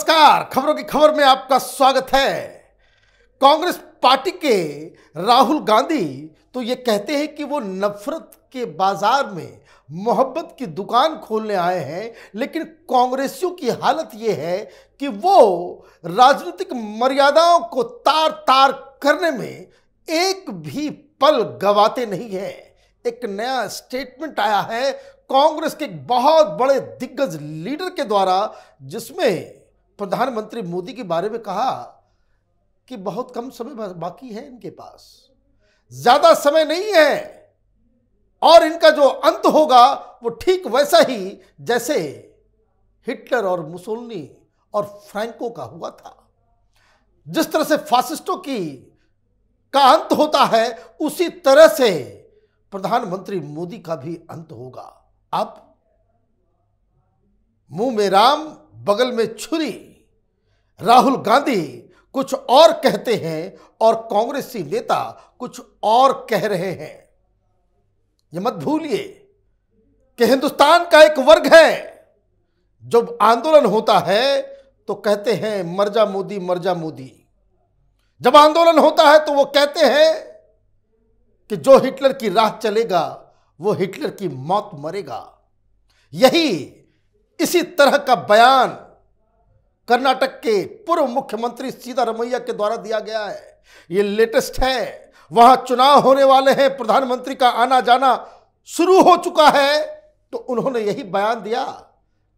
नमस्कार, खबरों की खबर में आपका स्वागत है। कांग्रेस पार्टी के राहुल गांधी तो ये कहते हैं कि वो नफरत के बाज़ार में मोहब्बत की दुकान खोलने आए हैं, लेकिन कांग्रेसियों की हालत ये है कि वो राजनीतिक मर्यादाओं को तार तार करने में एक भी पल गवाते नहीं है। एक नया स्टेटमेंट आया है कांग्रेस के एक बहुत बड़े दिग्गज लीडर के द्वारा, जिसमें प्रधानमंत्री मोदी के बारे में कहा कि बहुत कम समय बाकी है इनके पास। ज़्यादा समय नहीं है और इनका जो अंत होगा वो ठीक वैसा ही जैसे हिटलर और मुसोलनी और फ्रैंको का हुआ था। जिस तरह से फासिस्टों की का अंत होता है, उसी तरह से प्रधानमंत्री मोदी का भी अंत होगा। अब मुँह में राम, बगल में छुरी। राहुल गांधी कुछ और कहते हैं और कांग्रेसी नेता कुछ और कह रहे हैं। ये मत भूलिए, कि हिंदुस्तान का एक वर्ग है। जब आंदोलन होता है तो कहते हैं मर जा मोदी मर जा मोदी। जब आंदोलन होता है तो वो कहते हैं कि जो हिटलर की राह चलेगा, वो हिटलर की मौत मरेगा। यही इसी तरह का बयान कर्नाटक के पूर्व मुख्यमंत्री सीतारमैया के द्वारा दिया गया है। ये लेटेस्ट है। वहाँ चुनाव होने वाले हैं। प्रधानमंत्री का आना जाना शुरू हो चुका है। तो उन्होंने यही बयान दिया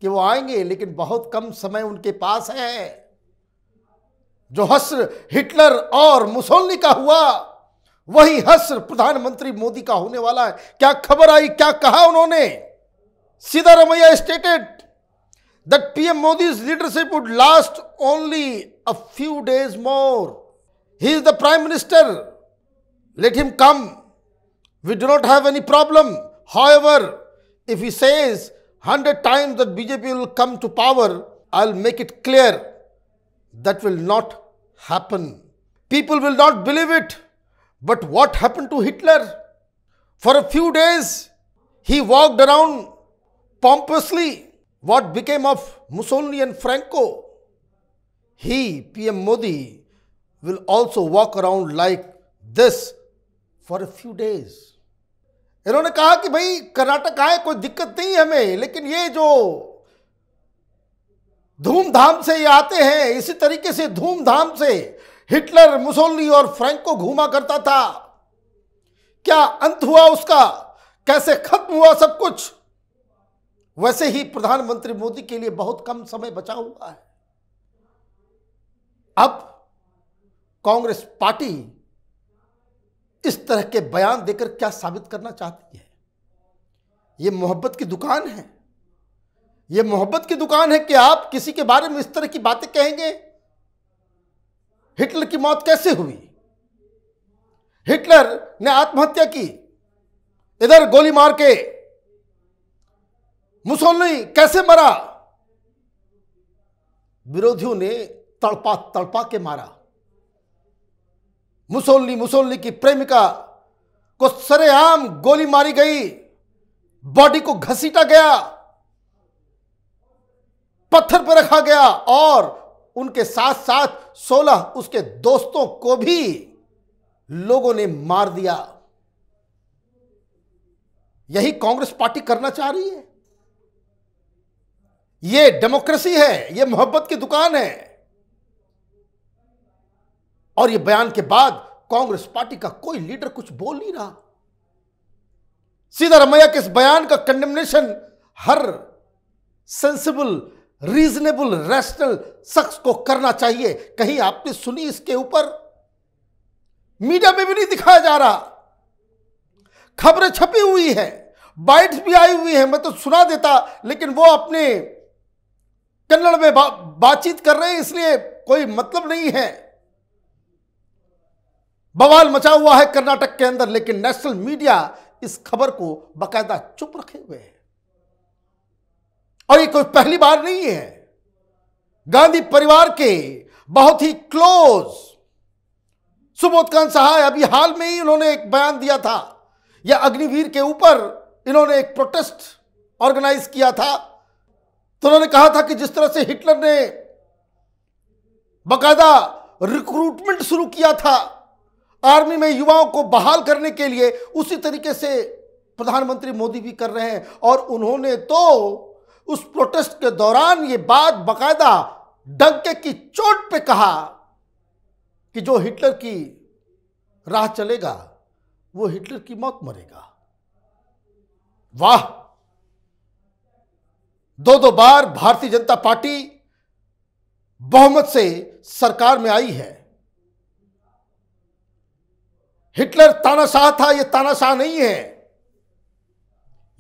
कि वो आएँगे, लेकिन बहुत कम समय उनके पास है। जो हस्र हिटलर और मुसोलनी का हुआ, वही हस्र प्रधानमंत्री मोदी का होने वाला है। क्या खबर आई? क्या कहा उन्होंने? Sitaramaiah stated. That PM Modi's leadership would last only a few days more. He is the Prime Minister. Let him come. We do not have any problem. However, if he says 100 times that BJP will come to power, I'll make it clear that will not happen. People will not believe it. But what happened to Hitler? For a few days, he walked around pompously what became of Mussolini and Franco? He, PM Modi, will also walk around like this for a few days. इन्होंने कहा कि भाई कर्नाटक आए कोई दिक्कत नहीं हमें लेकिन ये जो धूमधाम से ये आते हैं इसी तरीके से धूमधाम से हिटलर मुसोलनी और फ्रैंको घूमा करता था क्या अंत हुआ उसका कैसे खत्म हुआ सब कुछ वैसे ही प्रधानमंत्री मोदी के लिए बहुत कम समय बचा हुआ है। अब कांग्रेस पार्टी इस तरह के बयान देकर क्या साबित करना चाहती है? यह मोहब्बत की दुकान है। यह मोहब्बत की दुकान है कि आप किसी के बारे में इस तरह की बातें कहेंगे, हिटलर की मौत कैसे हुई? हिटलर ने आत्महत्या की, इधर गोली मार के मुसोलनी कैसे मरा? विरोधियों ने तड़पा तड़पा के मारा। मुसोलनी मुसोलनी की प्रेमिका को सरेआम गोली मारी गई। बॉडी को घसीटा गया। पत्थर पर रखा गया और उनके साथ साथ सोलह उसके दोस्तों को भी लोगों ने मार दिया। यही कांग्रेस पार्टी करना चाह रही है? ये डेमोक्रेसी है, ये मोहब्बत की दुकान है। और ये बयान के बाद कांग्रेस पार्टी का कोई लीडर कुछ बोल नहीं रहा। सीधा रमैया के इस बयान का कंडेमनेशन हर सेंसिबल रीजनेबल रैशनल शख्स को करना चाहिए। कहीं आपने सुनी इसके ऊपर? मीडिया में भी नहीं दिखाया जा रहा। खबरें छपी हुई है, बाइट्स भी आई हुई है, मैं तो सुना देता, लेकिन वो अपने कन्नड़ में बा, बातचीत कर रहे हैं इसलिए कोई मतलब नहीं है। बवाल मचा हुआ है कर्नाटक के अंदर लेकिन नेशनल मीडिया इस खबर को बकायदा चुप रखे हुए है। और ये कोई पहली बार नहीं है। गांधी परिवार के बहुत ही क्लोज सुबोध सहाय अभी हाल में ही उन्होंने एक बयान दिया था या अग्निवीर के ऊपर इन्होंने एक प्रोटेस्ट ऑर्गेनाइज किया था तो उन्होंने कहा था कि जिस तरह से हिटलर ने बकायदा रिक्रूटमेंट शुरू किया था आर्मी में युवाओं को बहाल करने के लिए, उसी तरीके से प्रधानमंत्री मोदी भी कर रहे हैं। और उन्होंने तो उस प्रोटेस्ट के दौरान ये बात बकायदा डंके की चोट पे कहा कि जो हिटलर की राह चलेगा, वो हिटलर की मौत मरेगा। वाह! दो दो बार भारतीय जनता पार्टी बहुमत से सरकार में आई है। हिटलर तानाशाह था यह तानाशाह नहीं है।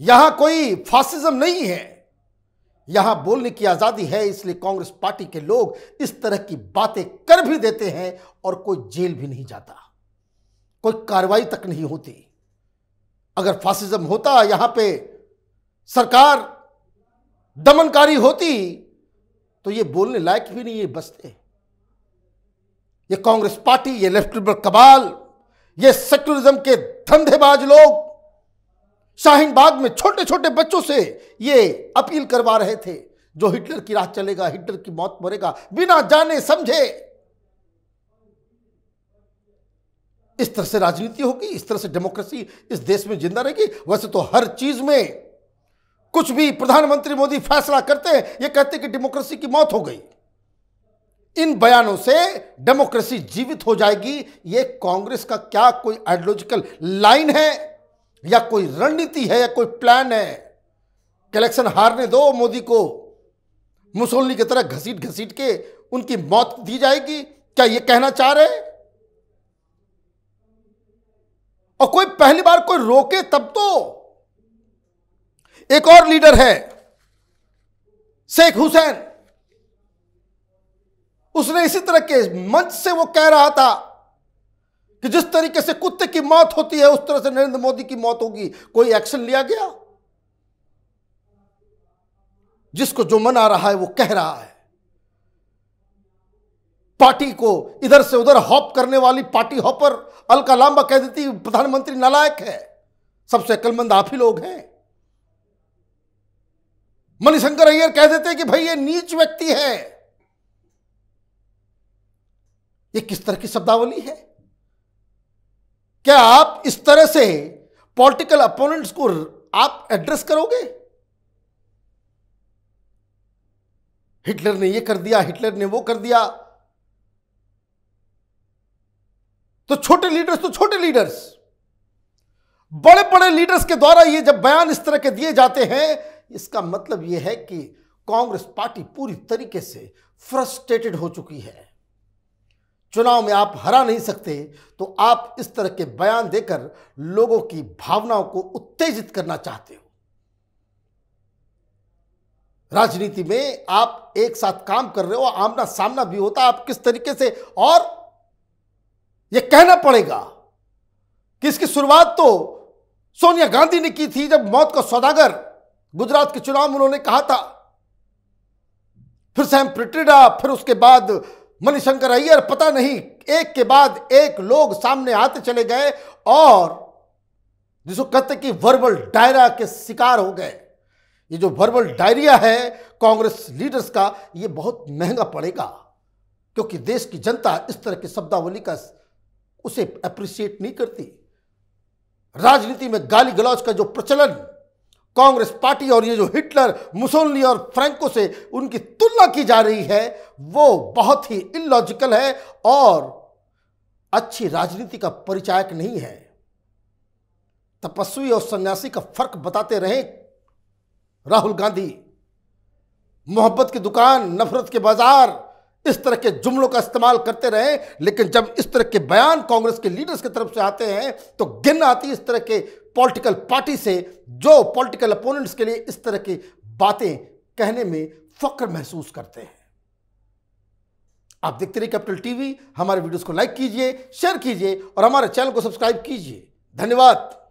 यहाँ कोई फासिज्म नहीं है। यहाँ बोलने की आज़ादी है, इसलिए कांग्रेस पार्टी के लोग इस तरह की बातें कर भी देते हैं और कोई जेल भी नहीं जाता। कोई कार्रवाई तक नहीं होती। अगर फासिज्म होता, यहाँ पे सरकार दमनकारी होती तो ये बोलने लायक भी नहीं, ये बसते ये कांग्रेस पार्टी, ये लेफ़्ट कबाल, ये सेक्युलरिज्म के धंधेबाज लोग शाहीन बाग में छोटे छोटे बच्चों से ये अपील करवा रहे थे, जो हिटलर की राह चलेगा, हिटलर की मौत मरेगा, बिना जाने समझे। इस तरह से राजनीति होगी, इस तरह से डेमोक्रेसी इस देश में ज़िंदा रहेगी, वैसे तो हर चीज़ में कुछ भी प्रधानमंत्री मोदी फैसला करते हैं, ये कहते कि डेमोक्रेसी की मौत हो गई। इन बयानों से डेमोक्रेसी जीवित हो जाएगी। ये कांग्रेस का क्या कोई आइडियोलॉजिकल लाइन है, या कोई रणनीति है, या कोई प्लान है? इलेक्शन हारने दो मोदी को। मुसोलनी की तरह घसीट घसीट के उनकी मौत दी जाएगी। क्या ये कहना चाह रहे? और कोई पहली बार कोई रोके तब तो एक और लीडर है, शेख हुसैन। उसने इसी तरह के मंच से वो कह रहा था कि जिस तरीके से कुत्ते की मौत होती है, उस तरह से नरेंद्र मोदी की मौत होगी। कोई एक्शन लिया गया? जिसको जो मन आ रहा है, वो कह रहा है। पार्टी को इधर से उधर हॉप करने वाली पार्टी हॉपर अलका लांबा कह देती प्रधानमंत्री नालायक है, सबसे अकलमंद आप ही लोग हैं। मणिशंकर अय्यर कह देते हैं कि भाई ये नीच व्यक्ति है। ये किस तरह की शब्दावली है? क्या आप इस तरह से पॉलिटिकल अपोनेंट्स को आप एड्रेस करोगे? हिटलर ने ये कर दिया, हिटलर ने वो कर दिया। तो छोटे लीडर्स तो छोटे लीडर्स। बड़े बड़े लीडर्स के द्वारा ये जब बयान इस तरह के दिए जाते हैं इसका मतलब यह है कि कांग्रेस पार्टी पूरी तरीके से फ्रस्ट्रेटेड हो चुकी है। चुनाव में आप हरा नहीं सकते तो आप इस तरह के बयान देकर लोगों की भावनाओं को उत्तेजित करना चाहते हो। राजनीति में आप एक साथ काम कर रहे हो, आमना सामना भी होता आप किस तरीके से? और यह कहना पड़ेगा कि इसकी शुरुआत तो सोनिया गांधी ने की थी जब मौत का सौदागर गुजरात के चुनाव में उन्होंने कहा था। फिर सैम प्रिटिडा फिर उसके बाद मणिशंकर अय्यर, पता नहीं, एक के बाद एक लोग सामने आते चले गए और जिसको कहते कि वर्बल डायरा के शिकार हो गए। ये जो वर्बल डायरिया है कांग्रेस लीडर्स का, ये बहुत महँगा पड़ेगा, क्योंकि देश की जनता इस तरह की शब्दावली का उसे अप्रिशिएट नहीं करती। राजनीति में गाली गलौज का जो प्रचलन कांग्रेस पार्टी और ये जो हिटलर, मुसोलनी और फ्रैंको से उनकी तुलना की जा रही है, वो बहुत ही इलॉजिकल है और अच्छी राजनीति का परिचायक नहीं है। तपस्वी और सन्यासी का फ़र्क बताते रहे। राहुल गांधी, मोहब्बत की दुकान, नफरत के बाज़ार, इस तरह के जुमलों का इस्तेमाल करते रहे, लेकिन जब इस तरह के बयान कांग्रेस के लीडर्स की तरफ़ से आते हैं तो गिन आती इस तरह के पॉलिटिकल पार्टी से जो पॉलिटिकल अपोनेंट्स के लिए इस तरह की बातें कहने में फक्र महसूस करते हैं। आप देखते रहिए कैपिटल टीवी, हमारे वीडियोस को लाइक कीजिए, शेयर कीजिए और हमारे चैनल को सब्सक्राइब कीजिए। धन्यवाद।